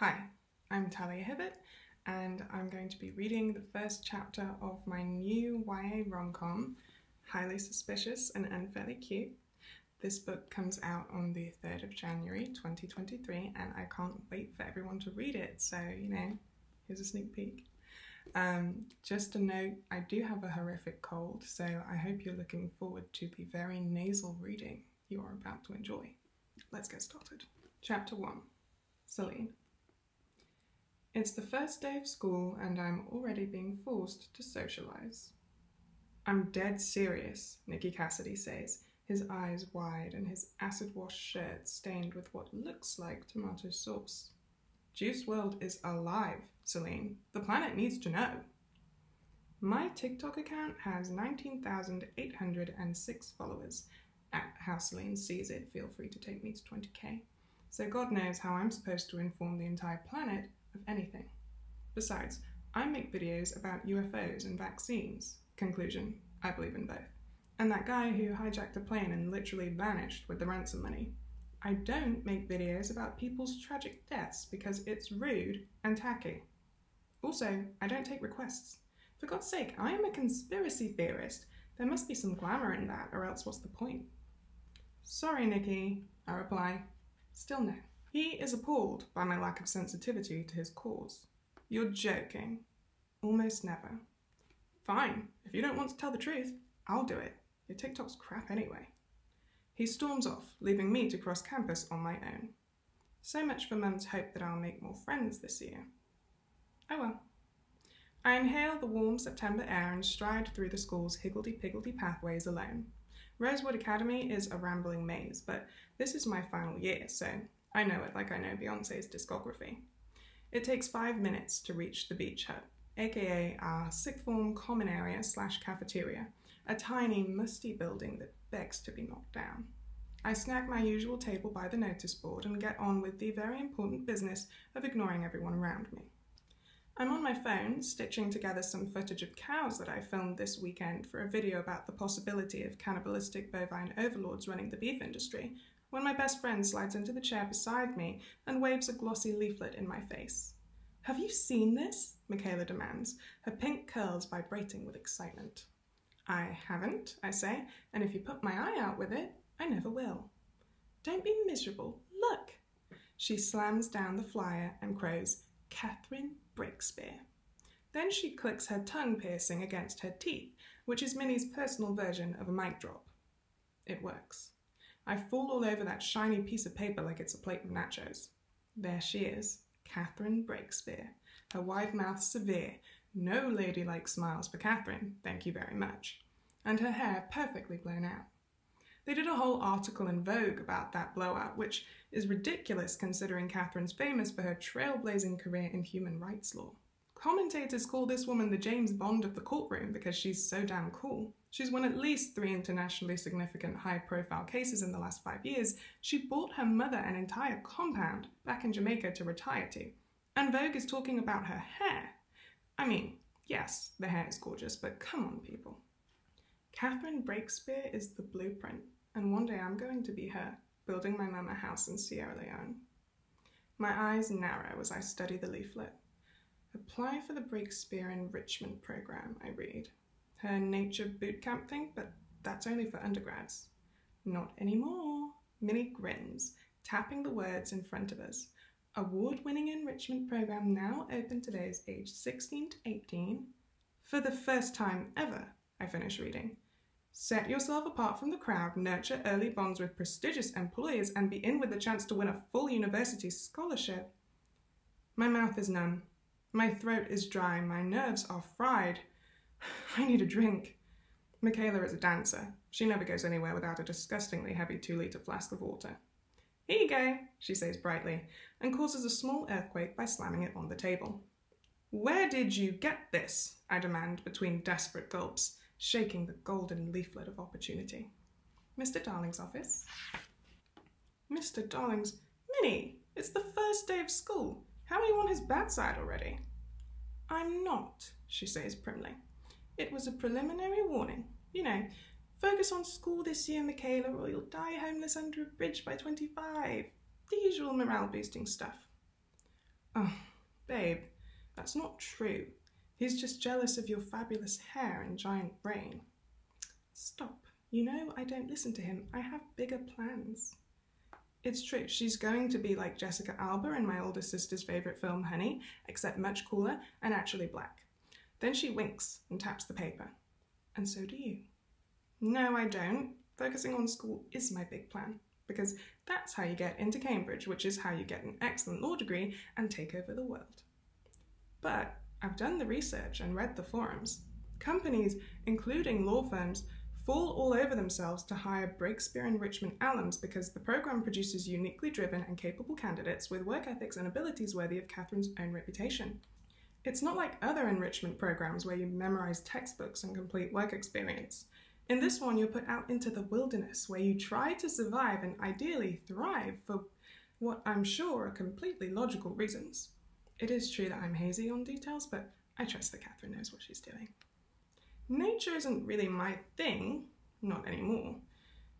Hi, I'm Talia Hibbert, and I'm going to be reading the first chapter of my new YA rom com, Highly Suspicious and Unfairly Cute. This book comes out on the 3rd of January 2023, and I can't wait for everyone to read it. So, you know, here's a sneak peek. Um, just a note I do have a horrific cold, so I hope you're looking forward to the very nasal reading you are about to enjoy. Let's get started. Chapter 1 Celine. It's the first day of school and I'm already being forced to socialize. I'm dead serious, Nicky Cassidy says, his eyes wide and his acid wash shirt stained with what looks like tomato sauce. Juice WRLD is alive, Celine. The planet needs to know. My TikTok account has 19,806 followers. At how Celine sees it, feel free to take me to 20k. So God knows how I'm supposed to inform the entire planet of anything. Besides, I make videos about UFOs and vaccines. Conclusion I believe in both. And that guy who hijacked a plane and literally vanished with the ransom money. I don't make videos about people's tragic deaths because it's rude and tacky. Also, I don't take requests. For God's sake, I am a conspiracy theorist. There must be some glamour in that, or else what's the point? Sorry, Nicky, I reply. Still no. He is appalled by my lack of sensitivity to his cause. You're joking. Almost never. Fine, if you don't want to tell the truth, I'll do it. Your TikTok's crap anyway. He storms off, leaving me to cross campus on my own. So much for Mum's hope that I'll make more friends this year. Oh well. I inhale the warm September air and stride through the school's higgledy-piggledy pathways alone. Rosewood Academy is a rambling maze, but this is my final year, so I know it like I know Beyonce's discography. It takes five minutes to reach the beach hut, aka our sixth form common area slash cafeteria, a tiny, musty building that begs to be knocked down. I snag my usual table by the notice board and get on with the very important business of ignoring everyone around me. I'm on my phone, stitching together some footage of cows that I filmed this weekend for a video about the possibility of cannibalistic bovine overlords running the beef industry, when my best friend slides into the chair beside me and waves a glossy leaflet in my face. Have you seen this? Michaela demands, her pink curls vibrating with excitement. I haven't, I say, and if you put my eye out with it, I never will. Don't be miserable. Look! She slams down the flyer and crows, Catherine Breakspear. Then she clicks her tongue piercing against her teeth, which is Minnie's personal version of a mic drop. It works. I fall all over that shiny piece of paper like it's a plate of nachos. There she is, Catherine Breakspear, her wide mouth severe, no ladylike smiles for Catherine, thank you very much, and her hair perfectly blown out. They did a whole article in Vogue about that blowout, which is ridiculous considering Catherine's famous for her trailblazing career in human rights law. Commentators call this woman the James Bond of the courtroom because she's so damn cool. She's won at least three internationally significant high profile cases in the last five years. She bought her mother an entire compound back in Jamaica to retire to. And Vogue is talking about her hair. I mean, yes, the hair is gorgeous, but come on, people. Catherine Breakspear is the blueprint, and one day I'm going to be her, building my mama house in Sierra Leone. My eyes narrow as I study the leaflet. Apply for the Breakspear Enrichment Program, I read. Her nature bootcamp thing, but that's only for undergrads. Not anymore. Minnie grins, tapping the words in front of us. Award winning enrichment program now open to those aged 16 to 18. For the first time ever, I finish reading. Set yourself apart from the crowd, nurture early bonds with prestigious employers, and be in with the chance to win a full university scholarship. My mouth is numb. My throat is dry, my nerves are fried. I need a drink. Michaela is a dancer. She never goes anywhere without a disgustingly heavy two litre flask of water. Here you go, she says brightly, and causes a small earthquake by slamming it on the table. Where did you get this? I demand between desperate gulps, shaking the golden leaflet of opportunity. Mr. Darling's office. Mr. Darling's. Minnie, it's the first day of school. How are you on his bad side already? I'm not, she says primly. It was a preliminary warning. You know, focus on school this year, Michaela, or you'll die homeless under a bridge by 25. The usual morale boosting stuff. Oh, babe, that's not true. He's just jealous of your fabulous hair and giant brain. Stop. You know I don't listen to him. I have bigger plans. It's true, she's going to be like Jessica Alba in my older sister's favourite film, Honey, except much cooler and actually black. Then she winks and taps the paper. And so do you. No, I don't. Focusing on school is my big plan, because that's how you get into Cambridge, which is how you get an excellent law degree and take over the world. But I've done the research and read the forums. Companies, including law firms, fall all over themselves to hire Breakspear enrichment alums because the program produces uniquely driven and capable candidates with work ethics and abilities worthy of Catherine's own reputation. It's not like other enrichment programs where you memorize textbooks and complete work experience. In this one, you're put out into the wilderness where you try to survive and ideally thrive for what I'm sure are completely logical reasons. It is true that I'm hazy on details, but I trust that Catherine knows what she's doing. Nature isn't really my thing, not anymore,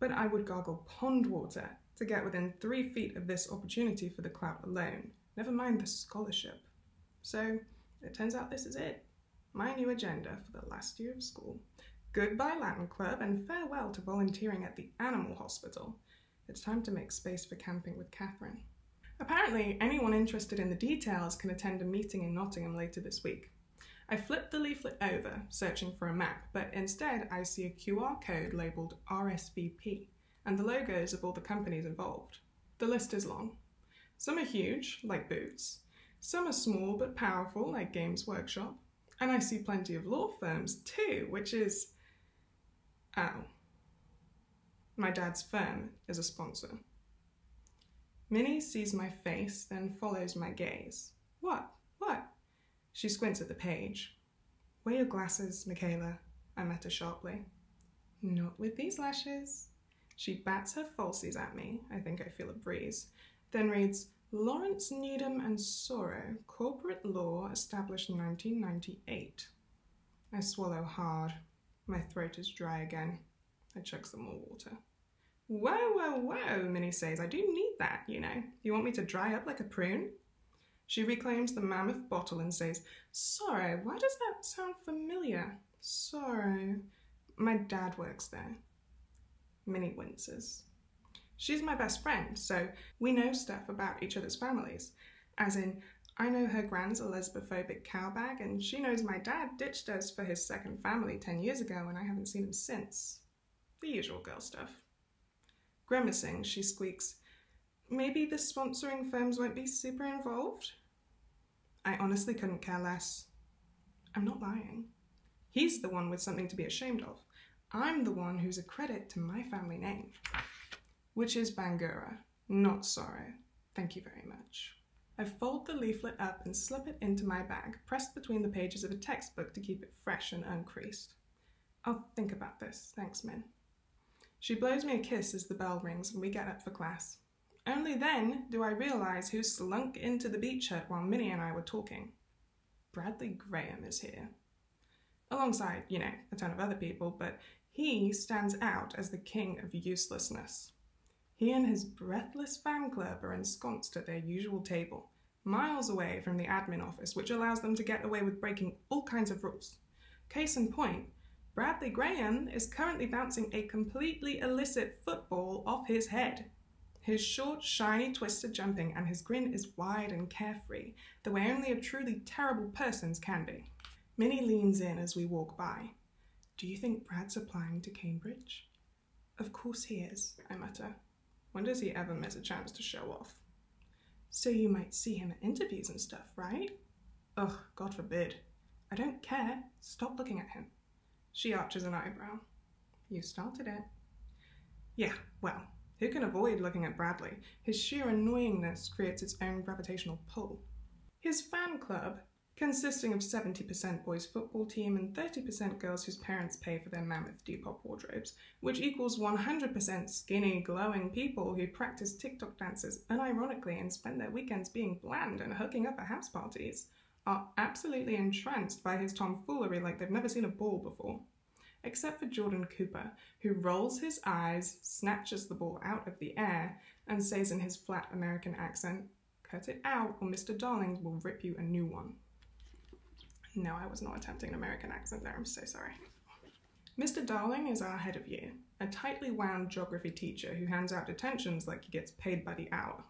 but I would gargle pond water to get within three feet of this opportunity for the clout alone, never mind the scholarship. So it turns out this is it. My new agenda for the last year of school. Goodbye Latin Club and farewell to volunteering at the Animal Hospital. It's time to make space for camping with Catherine. Apparently, anyone interested in the details can attend a meeting in Nottingham later this week. I flip the leaflet over, searching for a map, but instead I see a QR code labelled RSVP and the logos of all the companies involved. The list is long. Some are huge, like Boots. Some are small but powerful, like Games Workshop. And I see plenty of law firms too, which is. Ow. My dad's firm is a sponsor. Minnie sees my face, then follows my gaze. What? What? She squints at the page. Wear your glasses, Michaela, I met her sharply. Not with these lashes. She bats her falsies at me. I think I feel a breeze. Then reads Lawrence Needham and Soro, Corporate Law, established in 1998. I swallow hard. My throat is dry again. I chug some more water. Whoa, whoa, whoa, Minnie says. I do need that, you know. You want me to dry up like a prune? She reclaims the mammoth bottle and says, Sorry, why does that sound familiar? Sorry, My dad works there. Minnie winces. She's my best friend, so we know stuff about each other's families. As in, I know her grand's a lesbophobic cowbag, and she knows my dad ditched us for his second family ten years ago, and I haven't seen him since. The usual girl stuff. Grimacing, she squeaks, maybe the sponsoring firms won't be super involved? I honestly couldn't care less. I'm not lying. He's the one with something to be ashamed of. I'm the one who's a credit to my family name, which is Bangura, not Sorrow. Thank you very much. I fold the leaflet up and slip it into my bag, pressed between the pages of a textbook to keep it fresh and uncreased. I'll think about this, thanks, Min. She blows me a kiss as the bell rings and we get up for class. Only then do I realise who slunk into the beach hut while Minnie and I were talking. Bradley Graeme is here. Alongside, you know, a ton of other people, but he stands out as the king of uselessness. He and his breathless fan club are ensconced at their usual table, miles away from the admin office, which allows them to get away with breaking all kinds of rules. Case in point, Bradley Graeme is currently bouncing a completely illicit football off his head. His short, shiny, twisted jumping, and his grin is wide and carefree, the way only a truly terrible person's can be. Minnie leans in as we walk by. Do you think Brad's applying to Cambridge? Of course he is, I mutter. When does he ever miss a chance to show off? So you might see him at interviews and stuff, right? Ugh, God forbid. I don't care. Stop looking at him. She arches an eyebrow. You started it. Yeah, well, who can avoid looking at Bradley? His sheer annoyingness creates its own gravitational pull. His fan club, consisting of 70% boys' football team and 30% girls whose parents pay for their mammoth Depop wardrobes, which equals 100% skinny, glowing people who practice TikTok dances unironically and spend their weekends being bland and hooking up at house parties, are absolutely entranced by his tomfoolery like they've never seen a ball before except for Jordan Cooper, who rolls his eyes, snatches the ball out of the air, and says in his flat American accent, Cut it out, or Mr. Darlings will rip you a new one. No, I was not attempting an American accent there, I'm so sorry. Mr. Darling is our head of year, a tightly wound geography teacher who hands out detentions like he gets paid by the hour.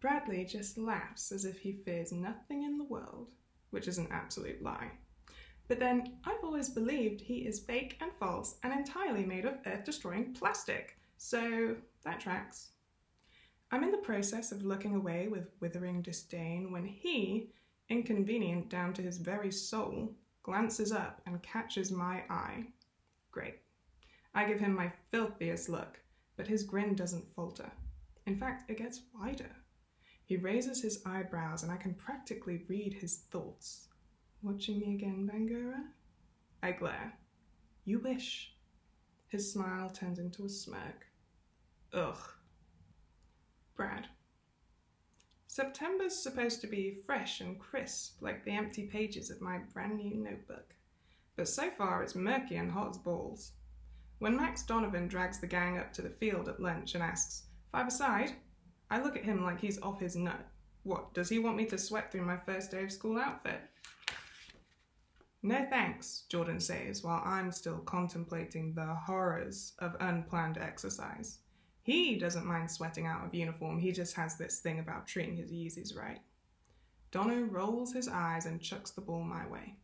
Bradley just laughs as if he fears nothing in the world, which is an absolute lie. But then I've always believed he is fake and false and entirely made of earth destroying plastic, so that tracks. I'm in the process of looking away with withering disdain when he, inconvenient down to his very soul, glances up and catches my eye. Great. I give him my filthiest look, but his grin doesn't falter. In fact, it gets wider. He raises his eyebrows, and I can practically read his thoughts. Watching me again, Bangura? I glare. You wish. His smile turns into a smirk. Ugh. Brad. September's supposed to be fresh and crisp, like the empty pages of my brand new notebook. But so far it's murky and hot as balls. When Max Donovan drags the gang up to the field at lunch and asks, Five aside, I look at him like he's off his nut. What, does he want me to sweat through my first day of school outfit? No thanks, Jordan says while I'm still contemplating the horrors of unplanned exercise. He doesn't mind sweating out of uniform, he just has this thing about treating his Yeezys right. Dono rolls his eyes and chucks the ball my way.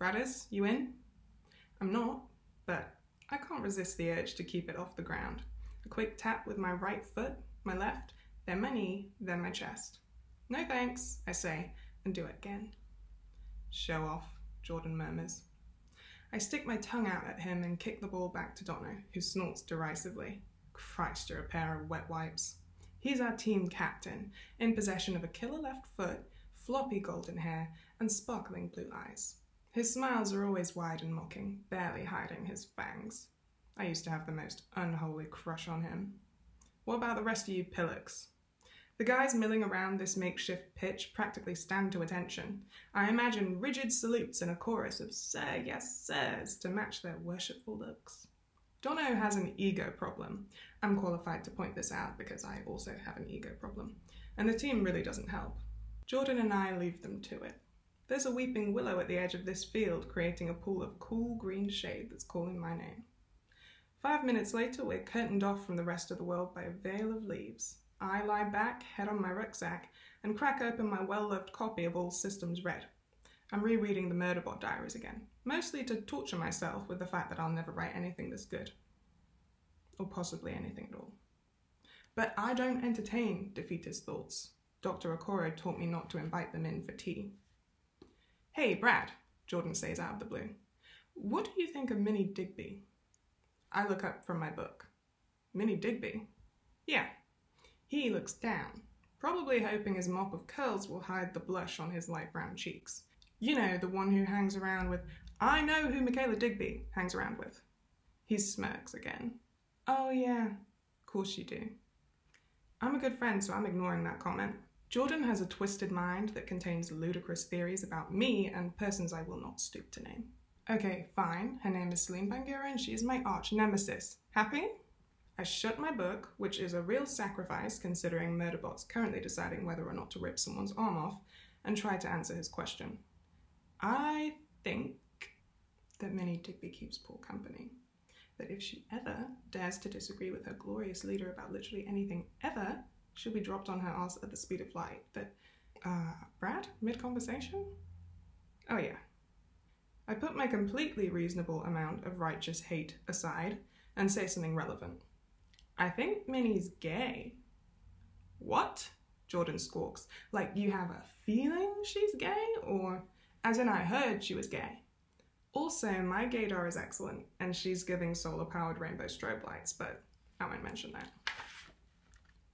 Bradders, you in? I'm not, but I can't resist the urge to keep it off the ground. A quick tap with my right foot, my left, then my knee, then my chest. No thanks, I say, and do it again. Show off, Jordan murmurs. I stick my tongue out at him and kick the ball back to Dono, who snorts derisively. Christ, you're a pair of wet wipes. He's our team captain, in possession of a killer left foot, floppy golden hair, and sparkling blue eyes. His smiles are always wide and mocking, barely hiding his fangs. I used to have the most unholy crush on him. What about the rest of you pillocks? The guys milling around this makeshift pitch practically stand to attention. I imagine rigid salutes and a chorus of sir, yes, sirs to match their worshipful looks. Dono has an ego problem. I'm qualified to point this out because I also have an ego problem. And the team really doesn't help. Jordan and I leave them to it. There's a weeping willow at the edge of this field, creating a pool of cool green shade that's calling my name. Five minutes later, we're curtained off from the rest of the world by a veil of leaves. I lie back, head on my rucksack, and crack open my well loved copy of All Systems Red. I'm rereading the Murderbot diaries again, mostly to torture myself with the fact that I'll never write anything this good. Or possibly anything at all. But I don't entertain defeatist thoughts. Dr. Okoro taught me not to invite them in for tea. Hey, Brad, Jordan says out of the blue. What do you think of Minnie Digby? I look up from my book. Minnie Digby? Yeah, he looks down, probably hoping his mop of curls will hide the blush on his light brown cheeks. You know, the one who hangs around with, I know who Michaela Digby hangs around with. He smirks again. Oh, yeah, of course you do. I'm a good friend, so I'm ignoring that comment. Jordan has a twisted mind that contains ludicrous theories about me and persons I will not stoop to name. Okay, fine. Her name is Celine Bangura and she is my arch nemesis. Happy? I shut my book, which is a real sacrifice considering Murderbot's currently deciding whether or not to rip someone's arm off, and try to answer his question. I think that Minnie Digby keeps poor company. That if she ever dares to disagree with her glorious leader about literally anything ever, she'll be dropped on her ass at the speed of light. That, uh, Brad, mid conversation? Oh, yeah. I put my completely reasonable amount of righteous hate aside and say something relevant. I think Minnie's gay. What? Jordan squawks. Like you have a feeling she's gay? Or as in I heard she was gay. Also, my gaydar is excellent, and she's giving solar powered rainbow strobe lights, but I won't mention that.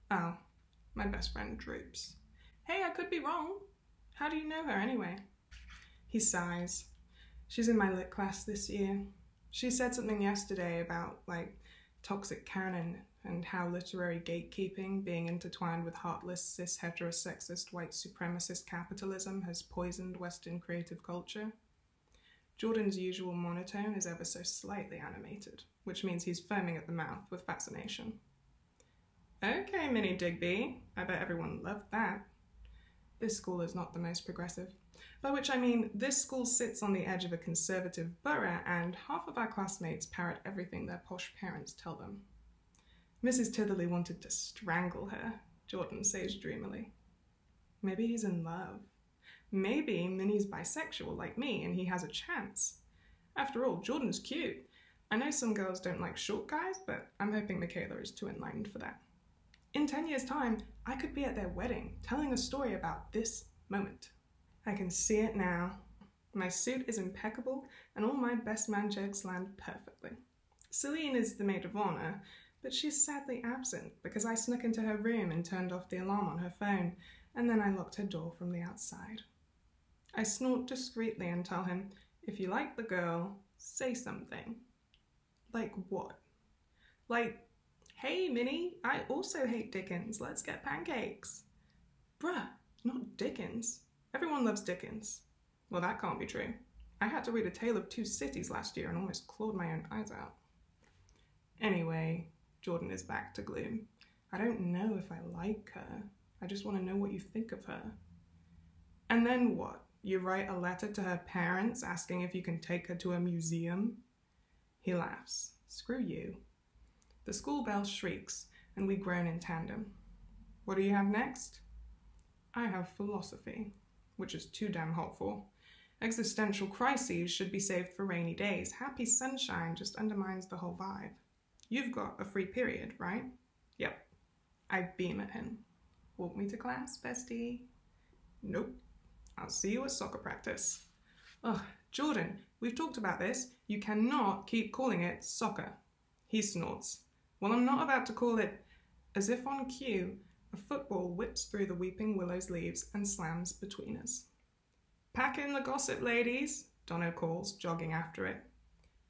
Oh, my best friend droops. Hey, I could be wrong. How do you know her anyway? He sighs. She's in my lit class this year. She said something yesterday about, like, toxic canon and how literary gatekeeping, being intertwined with heartless, cis, heterosexist, white supremacist capitalism, has poisoned Western creative culture. Jordan's usual monotone is ever so slightly animated, which means he's foaming at the mouth with fascination. Okay, Minnie Digby, I bet everyone loved that. This school is not the most progressive. By which I mean, this school sits on the edge of a conservative borough, and half of our classmates parrot everything their posh parents tell them. Mrs. Titherley wanted to strangle her, Jordan says dreamily. Maybe he's in love. Maybe Minnie's bisexual like me and he has a chance. After all, Jordan's cute. I know some girls don't like short guys, but I'm hoping Michaela is too enlightened for that. In 10 years' time, I could be at their wedding telling a story about this moment. I can see it now. My suit is impeccable and all my best man jokes land perfectly. Celine is the maid of honor, but she's sadly absent because I snuck into her room and turned off the alarm on her phone, and then I locked her door from the outside. I snort discreetly and tell him, if you like the girl, say something. Like what? Like, hey Minnie, I also hate Dickens, let's get pancakes. Bruh, not Dickens. Everyone loves Dickens. Well, that can't be true. I had to read A Tale of Two Cities last year and almost clawed my own eyes out. Anyway, Jordan is back to gloom. I don't know if I like her. I just want to know what you think of her. And then what? You write a letter to her parents asking if you can take her to a museum? He laughs. Screw you. The school bell shrieks, and we groan in tandem. What do you have next? I have philosophy, which is too damn hopeful. Existential crises should be saved for rainy days. Happy sunshine just undermines the whole vibe. You've got a free period, right? Yep. I beam at him. Walk me to class, bestie? Nope. I'll see you at soccer practice. Ugh, Jordan, we've talked about this. You cannot keep calling it soccer. He snorts. Well, I'm not about to call it. As if on cue, a football whips through the weeping willow's leaves and slams between us. Pack in the gossip, ladies, Dono calls, jogging after it.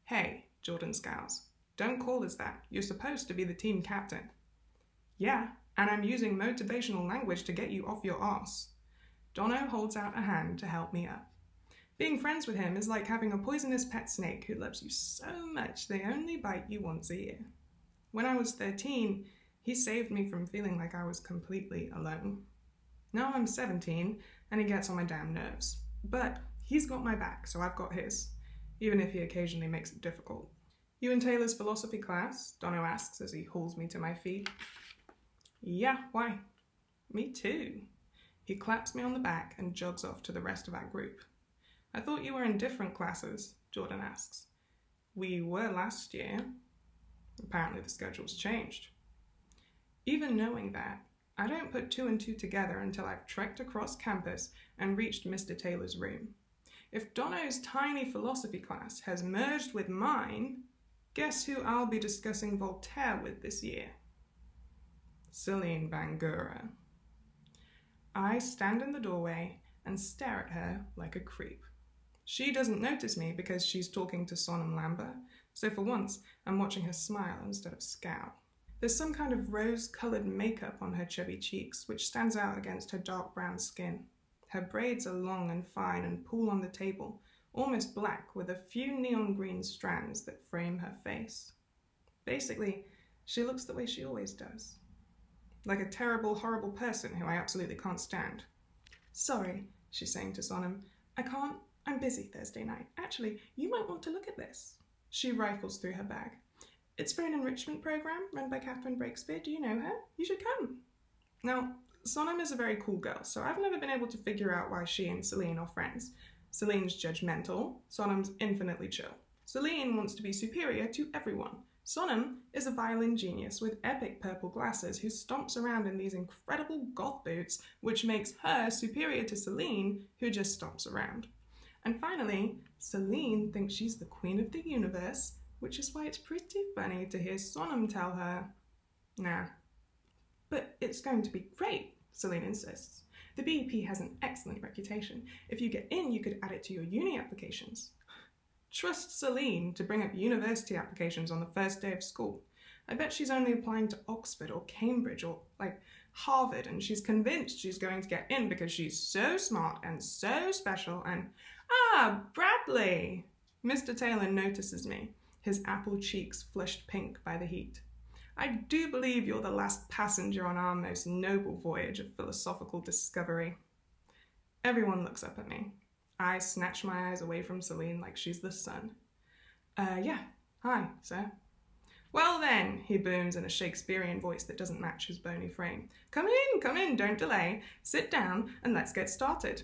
Hey, Jordan scowls. Don't call us that. You're supposed to be the team captain. Yeah, and I'm using motivational language to get you off your ass. Dono holds out a hand to help me up. Being friends with him is like having a poisonous pet snake who loves you so much they only bite you once a year. When I was 13, he saved me from feeling like I was completely alone. Now I'm 17 and he gets on my damn nerves. But he's got my back, so I've got his, even if he occasionally makes it difficult. You in Taylor's philosophy class? Dono asks as he hauls me to my feet. Yeah, why? Me too. He claps me on the back and jogs off to the rest of our group. I thought you were in different classes, Jordan asks. We were last year. Apparently the schedule's changed. Even knowing that, I don't put two and two together until I've trekked across campus and reached Mr. Taylor's room. If Dono's tiny philosophy class has merged with mine, Guess who I'll be discussing Voltaire with this year? Celine Bangura. I stand in the doorway and stare at her like a creep. She doesn't notice me because she's talking to Sonam Lambert, so for once I'm watching her smile instead of scowl. There's some kind of rose coloured makeup on her chubby cheeks, which stands out against her dark brown skin. Her braids are long and fine and pool on the table, almost black with a few neon green strands that frame her face. Basically, she looks the way she always does. Like a terrible, horrible person who I absolutely can't stand. Sorry, she's saying to Sonam. I can't. I'm busy Thursday night. Actually, you might want to look at this. She rifles through her bag. It's for an enrichment program run by Catherine Breakspear. Do you know her? You should come. Now, Sonam is a very cool girl, so I've never been able to figure out why she and Celine are friends. Celine's judgmental, Sonam's infinitely chill. Celine wants to be superior to everyone. Sonam is a violin genius with epic purple glasses who stomps around in these incredible goth boots, which makes her superior to Celine, who just stomps around. And finally, Celine thinks she's the queen of the universe, which is why it's pretty funny to hear Sonam tell her, nah. But it's going to be great, Celine insists. The BEP has an excellent reputation. If you get in, you could add it to your uni applications. Trust Celine to bring up university applications on the first day of school. I bet she's only applying to Oxford or Cambridge or like Harvard and she's convinced she's going to get in because she's so smart and so special and ah, Bradley! Mr. Taylor notices me, his apple cheeks flushed pink by the heat. I do believe you're the last passenger on our most noble voyage of philosophical discovery. Everyone looks up at me. I snatch my eyes away from Celine like she's the sun. Uh, yeah, hi, sir. Well then, he booms in a Shakespearean voice that doesn't match his bony frame. Come in, come in, don't delay. Sit down and let's get started.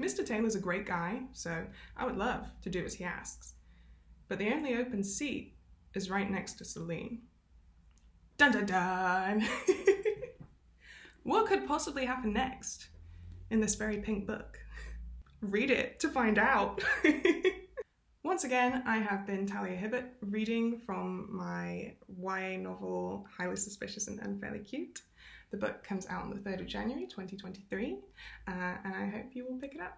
Mr. Taylor's a great guy, so I would love to do as he asks. But the only open seat is right next to Celine. Dun dun dun! what could possibly happen next in this very pink book? Read it to find out. Once again, I have been Talia Hibbert reading from my YA novel Highly Suspicious and Unfairly Cute. The book comes out on the 3rd of January 2023, uh, and I hope you will pick it up.